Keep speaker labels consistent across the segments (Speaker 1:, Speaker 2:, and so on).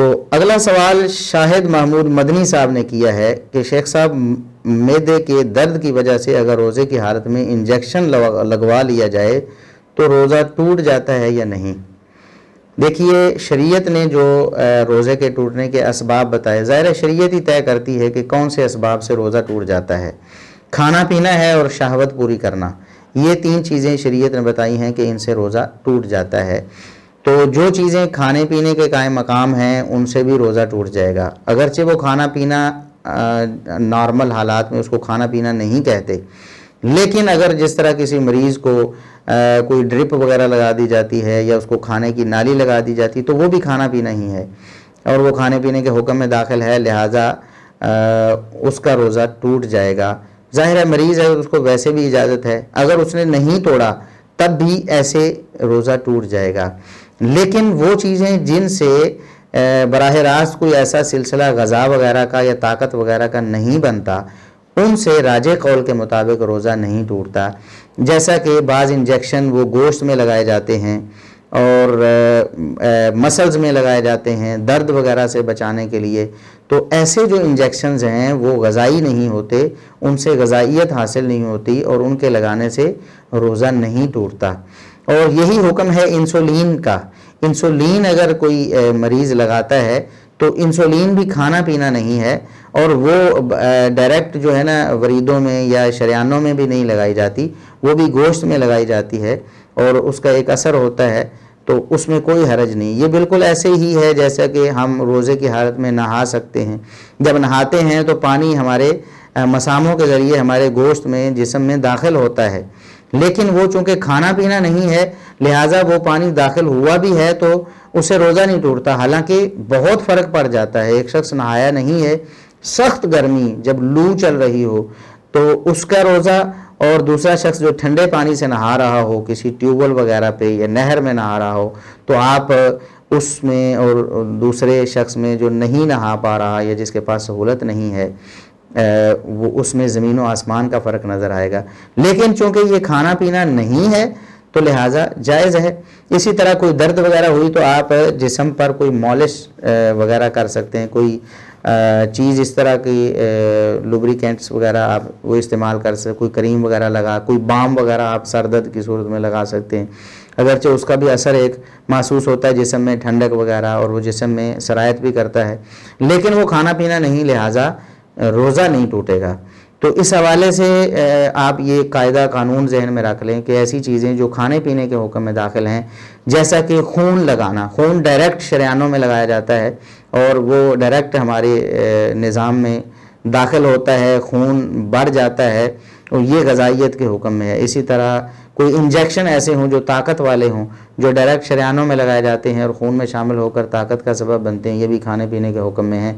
Speaker 1: तो अगला सवाल शाहिद महमूद मदनी साहब ने किया है कि शेख साहब, मैदे के दर्द की वजह से अगर रोज़े की हालत में इंजेक्शन लगवा लिया जाए तो रोज़ा टूट जाता है या नहीं? देखिए, शरीयत ने जो रोज़े के टूटने के इसबाब बताए, ज़ाहिर शरीयत ही तय करती है कि कौन से इसबाब से रोज़ा टूट जाता है। खाना पीना है और शहवत पूरी करना। ये तीन चीज़ें शरीयत ने बताई हैं कि इनसे रोज़ा टूट जाता है। तो जो चीज़ें खाने पीने के कायम मकाम हैं उनसे भी रोज़ा टूट जाएगा। अगरचे वो खाना पीना नॉर्मल हालात में उसको खाना पीना नहीं कहते। लेकिन अगर जिस तरह किसी मरीज़ को आ, कोई ड्रिप वगैरह लगा दी जाती है या उसको खाने की नाली लगा दी जाती तो वो भी खाना पीना ही है। और वो खाने पीने के हुक्म में दाखिल है लिहाजा उसका रोज़ा टूट जाएगा। ज़ाहिर है मरीज़ है उसको वैसे भी इजाज़त है। अगर उसने नहीं तोड़ा तब भी ऐसे रोज़ा टूट जाएगा। लेकिन वो चीज़ें जिनसे बरह रास्त कोई ऐसा सिलसिला गज़ा वगैरह का या ताकत वगैरह का नहीं बनता, उनसे राज कौल के मुताबिक रोज़ा नहीं टूटता। जैसा कि बाज़ इंजेक्शन वो गोश्त में लगाए जाते हैं और मसल्स में लगाए जाते हैं दर्द वगैरह से बचाने के लिए तो ऐसे जो इंजेक्शन्स हैं वो गज़ाई नहीं होते, उनसे गज़ाइयत हासिल नहीं होती और उनके लगाने से रोज़ा नहीं टूटता। और यही हुक्म है इंसुलिन का। इंसुलिन अगर कोई मरीज़ लगाता है तो इंसुलिन भी खाना पीना नहीं है और वो डायरेक्ट जो है ना, वरीदों में या शरियानों में भी नहीं लगाई जाती, वो भी गोश्त में लगाई जाती है और उसका एक असर होता है तो उसमें कोई हरज नहीं। ये बिल्कुल ऐसे ही है जैसा कि हम रोज़े की हालत में नहा सकते हैं। जब नहाते हैं तो पानी हमारे मसामों के ज़रिए हमारे गोश्त में, जिसम में दाखिल होता है। लेकिन वो चूँकि खाना पीना नहीं है, लिहाजा वो पानी दाखिल हुआ भी है तो उसे रोज़ा नहीं टूटता। हालाँकि बहुत फ़र्क पड़ जाता है। एक शख्स नहाया नहीं है, सख्त गर्मी जब लू चल रही हो तो उसका रोज़ा और दूसरा शख्स जो ठंडे पानी से नहा रहा हो, किसी ट्यूबवेल वगैरह पे या नहर में नहा रहा हो तो आप उसमें और दूसरे शख्स में जो नहीं नहा पा रहा या जिसके पास सहूलत नहीं है वो उसमें ज़मीन व आसमान का फ़र्क नज़र आएगा। लेकिन चूँकि ये खाना पीना नहीं है तो लिहाजा जायज़ है। इसी तरह कोई दर्द वगैरह हुई तो आप जिसम पर कोई मॉलिश वगैरह कर सकते हैं। कोई चीज़ इस तरह की लुब्रिकेंट्स वगैरह आप वो इस्तेमाल कर सकते कोई क्रीम वगैरह लगा, कोई बाम वगैरह आप सर दर्द की सूरत में लगा सकते हैं। अगरचे उसका भी असर एक महसूस होता है जिसम में ठंडक वगैरह और वो जिसम में सरायत भी करता है। लेकिन वो खाना पीना नहीं, लिहाजा रोज़ा नहीं टूटेगा। तो इस हवाले से आप ये कायदा कानून जहन में रख लें कि ऐसी चीज़ें जो खाने पीने के हुक्म में दाखिल हैं, जैसा कि खून लगाना, खून डायरेक्ट शरियानों में लगाया जाता है और वो डायरेक्ट हमारे निज़ाम में दाखिल होता है, खून बढ़ जाता है और ये गजाइत के हुक्म में है। इसी तरह कोई इंजेक्शन ऐसे हों जो ताकत वाले हों, जो डायरेक्ट शरियानों में लगाए जाते हैं और खून में शामिल होकर ताकत का सबब बनते हैं, ये भी खाने पीने के हुक्म में है।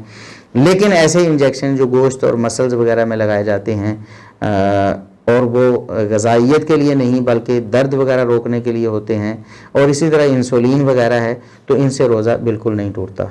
Speaker 1: लेकिन ऐसे इंजेक्शन जो गोश्त और मसल्स वगैरह में लगाए जाते हैं और वो गजाइत के लिए नहीं, बल्कि दर्द वगैरह रोकने के लिए होते हैं, और इसी तरह इंसुलिन वगैरह है तो इनसे रोज़ा बिल्कुल नहीं टूटता।